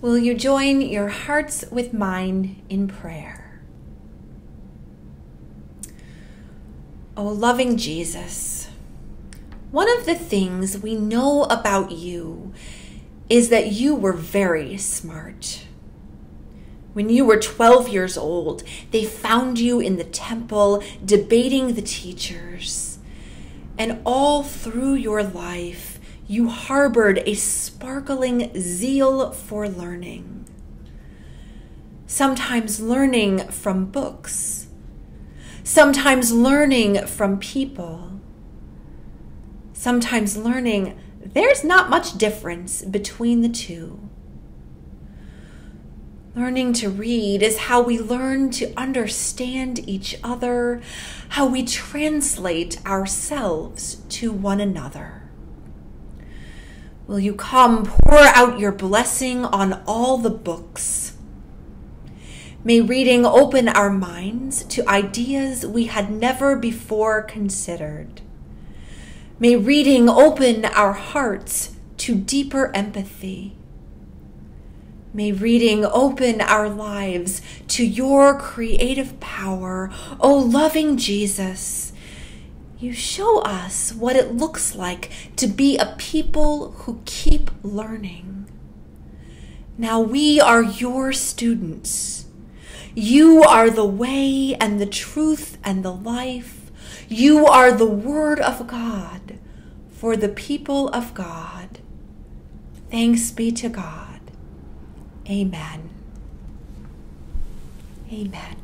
Will you join your hearts with mine in prayer? O loving Jesus, one of the things we know about you is that you were very smart. When you were 12 years old, they found you in the temple debating the teachers. And all through your life, you harbored a sparkling zeal for learning. Sometimes learning from books, sometimes learning from people, sometimes learning there's not much difference between the two. Learning to read is how we learn to understand each other, how we translate ourselves to one another. Will you come pour out your blessing on all the books? May reading open our minds to ideas we had never before considered. May reading open our hearts to deeper empathy May reading open our lives to your creative power. O loving Jesus, you show us what it looks like to be a people who keep learning. Now we are your students. You are the way and the truth and the life. You are the Word of God for the people of God. Thanks be to God. Amen. Amen.